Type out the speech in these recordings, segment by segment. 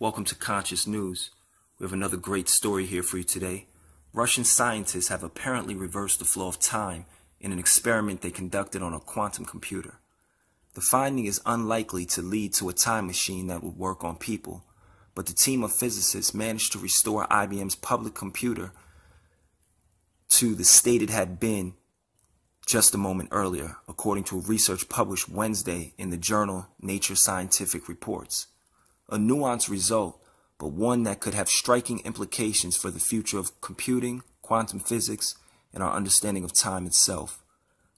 Welcome to Konscious News. We have another great story here for you today. Russian scientists have apparently reversed the flow of time in an experiment they conducted on a quantum computer. The finding is unlikely to lead to a time machine that would work on people, but the team of physicists managed to restore IBM's public computer to the state it had been just a moment earlier, according to a research published Wednesday in the journal Nature Scientific Reports. A nuanced result, but one that could have striking implications for the future of computing, quantum physics, and our understanding of time itself.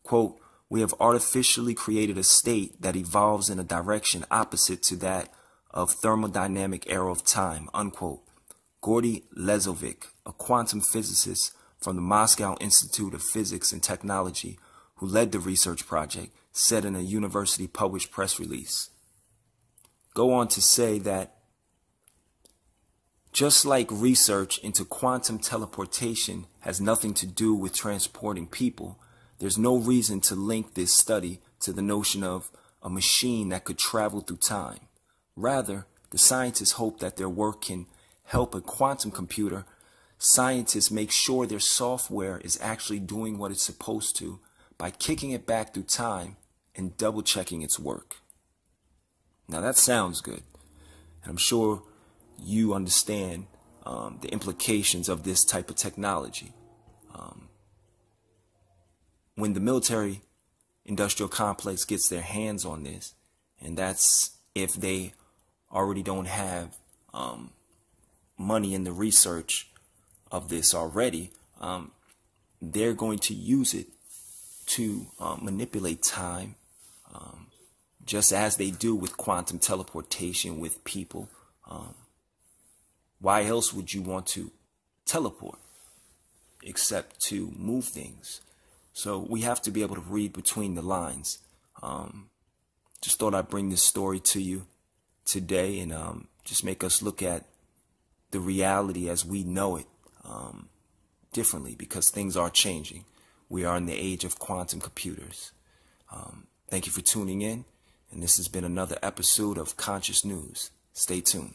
Quote, we have artificially created a state that evolves in a direction opposite to that of thermodynamic arrow of time, unquote. Gordey Lesovik, a quantum physicist from the Moscow Institute of Physics and Technology, who led the research project, said in a university published press release. Go on to say that just like research into quantum teleportation has nothing to do with transporting people, there's no reason to link this study to the notion of a machine that could travel through time. Rather, the scientists hope that their work can help a quantum computer scientists make sure their software is actually doing what it's supposed to by kicking it back through time and double checking its work. Now that sounds good. And I'm sure you understand um, the implications of this type of technology. Um, when the military industrial complex gets their hands on this, and that's if they already don't have um, money in the research of this already, um, they're going to use it to um, manipulate time, um, just as they do with quantum teleportation with people. Um, why else would you want to teleport except to move things? So we have to be able to read between the lines. Um, just thought I'd bring this story to you today and um, just make us look at the reality as we know it um, differently because things are changing. We are in the age of quantum computers. Um, thank you for tuning in, and this has been another episode of Konscious News. Stay tuned.